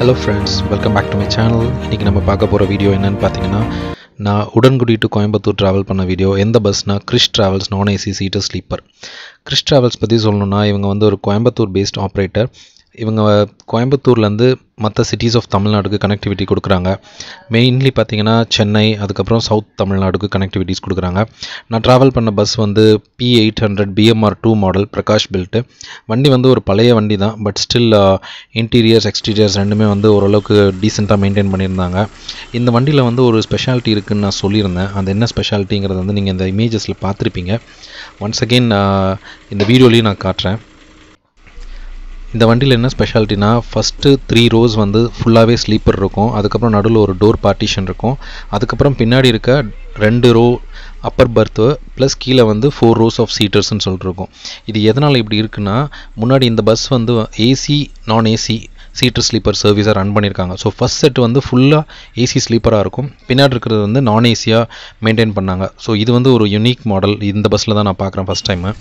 Hello friends welcome back to my channel இன்றைக்கி நம்ம பார்க்க போகிற வீடியோ என்னென்னு பார்த்தீங்கன்னா நான் உடன்குடி டு கோயம்புத்தூர் ட்ராவல் பண்ண வீடியோ எந்த பஸ்னா Krish travels non AC seat sleeper Krish travels பற்றி சொல்லணும்னா இவங்க வந்து ஒரு கோயம்புத்தூர் பேஸ்ட் ஆப்ரேட்டர் இவங்க கோயம்புத்தூர்லேருந்து மற்ற சிட்டிஸ் ஆஃப் தமிழ்நாடுக்கு கனெக்டிவிட்டி கொடுக்குறாங்க. மெயின்லி பார்த்தீங்கன்னா சென்னை அதுக்கப்புறம் சவுத் தமிழ்நாடுக்கு கனெக்டிவிட்டிஸ் கொடுக்குறாங்க. நான் ட்ராவல் பண்ண பஸ் வந்து B eight hundred BMR two model Prakash built வண்டி வந்து ஒரு பழைய வண்டி தான் பட் ஸ்டில் இன்டீரியர்ஸ் எக்ஸ்டீரியர்ஸ் ரெண்டுமே வந்து ஓரளவுக்கு டீசெண்டாக மெயின்டைன் பண்ணியிருந்தாங்க. இந்த வண்டியில் வந்து ஒரு ஸ்பெஷாலிட்டி இருக்குதுன்னு நான் சொல்லியிருந்தேன். அந்த என்ன ஸ்பெஷாலிட்டிங்கிறது வந்து நீங்கள் இந்த இமேஜஸில் பார்த்துருப்பீங்க. ஒன்ஸ் அகெயின் uh, இந்த வீடியோலையும் நான் காட்டுறேன். இந்த வண்டியில் என்ன ஸ்பெஷாலிட்டினா ஃபஸ்ட்டு த்ரீ ரோஸ் வந்து ஃபுல்லாகவே ஸ்லீப்பர் இருக்கும். அதுக்கப்புறம் நடுவில் ஒரு டோர் பார்ட்டிஷன் இருக்கும். அதுக்கப்புறம் பின்னாடி இருக்க ரெண்டு ரோ அப்பர் பர்த்து ப்ளஸ் கீழே வந்து ஃபோர் ரோஸ் ஆஃப் சீட்டர்ஸ்னு சொல்லிட்டுருக்கோம் இது எதனால் இப்படி இருக்குன்னா முன்னாடி இந்த பஸ் வந்து AC non AC seat sleeper சர்வீஸாக run பண்ணியிருக்காங்க ஸோ ஃபஸ்ட் செட் வந்து ஃபுல்லாக ஏசி ஸ்லீப்பராக இருக்கும். பின்னாடி இருக்கிறது வந்து நான் ஏசியாக மெயின்டைன் பண்ணாங்க. ஸோ இது வந்து ஒரு யூனிக் மாடல் இந்த பஸ்ஸில் தான் நான் பார்க்குறேன் first time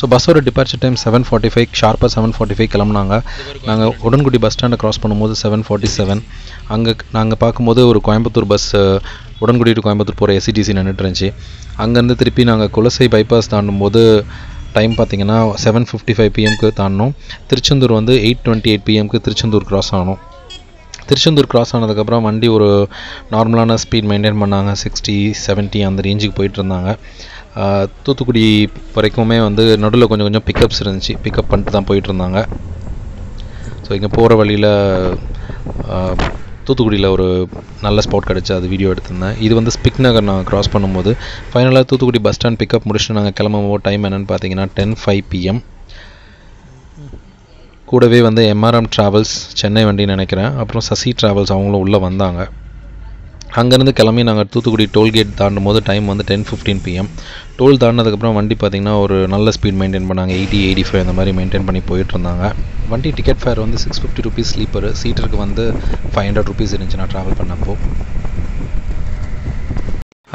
so பஸ்ஸோட departure time seven forty five ஷார்ப்பாக செவன் ஃபார்ட்டி ஃபைவ் கிளம்புனாங்க. நாங்கள் உடன்குடி பஸ் ஸ்டாண்டை க்ராஸ் பண்ணும்போது செவன் ஃபார்ட்டி செவன் அங்கே நாங்கள் பார்க்கும்போது ஒரு கோயம்புத்தூர் பஸ் உடன்குடி டு கோயம்புத்தூர் போகிற எஸ்சிடிசி நின்றுட்டு இருந்துச்சு. அங்கேருந்து திருப்பி நாங்கள் குலசை பைபாஸ் தாண்டும் போது டைம் பார்த்தீங்கன்னா செவன் ஃபிஃப்டி ஃபைவ் பிஎம்க்கு தாண்டணும். திருச்செந்தூர் வந்து எயிட் டுவெண்ட்டி எயிட் பிஎம்க்கு திருச்செந்தூர் கிராஸ் ஆகணும். திருச்செந்தூர் கிராஸ் ஆனதுக்கப்புறம் வண்டி ஒரு நார்மலான ஸ்பீட் மெயின்டைன் பண்ணாங்க. சிக்ஸ்டி செவன்ட்டி அந்த ரேஞ்சுக்கு போயிட்டு இருந்தாங்க. தூத்துக்குடி வரைக்குமே வந்து நடுவில் கொஞ்சம் கொஞ்சம் பிக்கப்ஸ் இருந்துச்சு. பிக்கப் பண்ணிட்டு தான் போயிட்டு இருந்தாங்க. ஸோ இங்கே போகிற வழியில் தூத்துக்குடியில் ஒரு நல்ல ஸ்பாட் கிடச்சி அது வீடியோ எடுத்திருந்தேன். இது வந்து ஸ்பிக் நகர் நான் க்ராஸ் பண்ணும்போது ஃபைனலாக தூத்துக்குடி பஸ் ஸ்டாண்ட் பிக்கப் முடிச்சுட்டு நாங்கள் கிளம்பும்போது டைம் என்னென்னு பார்த்தீங்கன்னா டென் ஃபைவ் பிஎம் கூடவே வந்து எம்ஆர்எம் ட்ராவல்ஸ் சென்னை வண்டின்னு நினைக்கிறேன். அப்புறம் சசி ட்ராவல்ஸ் அவங்களும் உள்ளே வந்தாங்க. அங்கேருந்து கிளம்பி நாங்கள் தூத்துக்குடி டோல்கேட் தாண்டும் போது டைம் வந்து டென் ஃபிஃப்டீன் பிஎம் டோல் தாண்டினதுக்கப்புறம் வண்டி பார்த்திங்கன்னா ஒரு நல்ல ஸ்பீட் மெயின்டைன் பண்ணாங்க. எயிட்டி எயிட்டி ஃபைவ் அந்த மாதிரி மெயின்டைன் பண்ணி போயிட்டு இருந்தாங்க வண்டி டிக்கெட் ஃபேர் வந்து சிக்ஸ் ஃபிஃப்டி ருபீஸ் ஸ்லீப்பர் சீட்டருக்கு வந்து ஃபைவ் ஹண்ட்ரட் ருபீஸ் இருந்துச்சு நான் ட்ராவல் பண்ணப்போ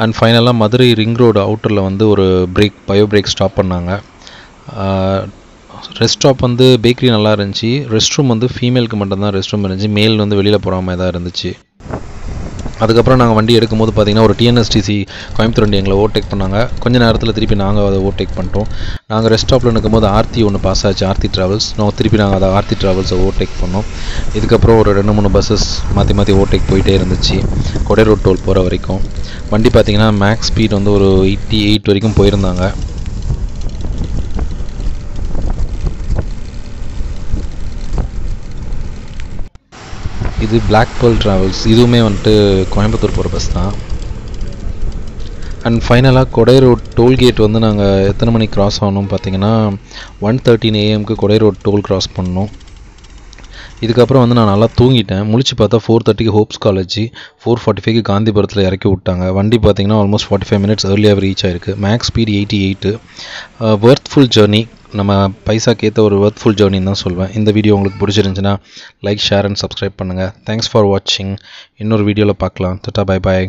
அண்ட் ஃபைனலாக மதுரை ரிங் ரோடு அவுட்டரில் வந்து ஒரு பிரேக் பயோ பிரேக் ஸ்டாப் பண்ணாங்க. ரெஸ்ட் ஸ்டாப் வந்து பேக்கரி நல்லா இருந்துச்சு. ரெஸ்ட் ரூம் வந்து ஃபீமேலுக்கு மட்டும்தான் ரெஸ்ட் ரூம் இருந்துச்சு. மேல் வந்து வெளியில் போகிற மாதிரி தான் இருந்துச்சு. அதுக்கப்புறம் நாங்கள் வண்டி எடுக்கும்போது பார்த்தீங்கன்னா ஒரு டிஎன்எஸ்டிசி கோயம்புத்தூர் வண்டி எங்களை ஓவர்டேக் பண்ணாங்க. கொஞ்ச நேரத்தில் திருப்பி நாங்கள் அதை ஓவர்டேக் பண்ணிட்டோம். நாங்கள் ரெஸ்ட் ஸ்டாப்பில் நிற்கும்போது ஆர்த்தி ஒன்று பாஸ் ஆச்சு ஆர்த்தி ட்ராவல்ஸ் நாங்கள் திருப்பி நாங்கள் அதை ஆர்த்தி ட்ராவல்ஸை ஓவர்டேக் பண்ணோம். இதுக்கப்புறம் ஒரு ரெண்டு மூணு பஸ்ஸஸ் மாற்றி மாற்றி ஓவர்டேக் போயிட்டே இருந்துச்சு. கொடை ரோட் டோல் போகிற வரைக்கும். வண்டி பார்த்தீங்கன்னா மேக்ஸ் ஸ்பீட் வந்து ஒரு எயிட்டி எயிட் வரைக்கும் போயிருந்தாங்க. இது பிளாக் பேர்ல் ட்ராவல்ஸ் இதுவுமே வந்துட்டு கோயம்புத்தூர் போகிற பஸ் தான். அண்ட் ஃபைனலாக கொடை ரோட் டோல்கேட் வந்து நாங்கள் எத்தனை மணிக்கு கிராஸ் ஆகணும் பார்த்தீங்கன்னா ஒன் தேர்ட்டின் ஏஎம்க்கு கொடை ரோட் டோல் கிராஸ் பண்ணோம் இதுக்கப்புறம் வந்து நான் நல்லா தூங்கிட்டேன். முழிச்சு பார்த்தா ஃபோர் தேர்ட்டிக்கு ஹோப்ஸ் காலேஜ் ஃபோர் ஃபார்ட்டி ஃபைவ்க்கு காந்திபுரத்தில் இறக்கி விட்டாங்க. வண்டி பார்த்தீங்கன்னா ஆல்மோஸ்ட் ஃபார்ட்டி ஃபைவ் மினிட்ஸ் ஏர்லியாக ரீச் ஆயிருக்கு. Max speed eighty eight worthful journey நம்ம பைசாக்கு ஏற்ற ஒரு ஒர்த்ஃபுல் ஜேர்னின்னு தான் சொல்வேன். இந்த வீடியோ உங்களுக்கு பிடிச்சிருந்துச்சுன்னா லைக் ஷேர் அண்ட் சப்ஸ்கிரைப் பண்ணுங்கள் தேங்க்ஸ் ஃபார் வாட்சிங் இன்னொரு வீடியோவில் பார்க்கலாம். தட்டா பை பாய்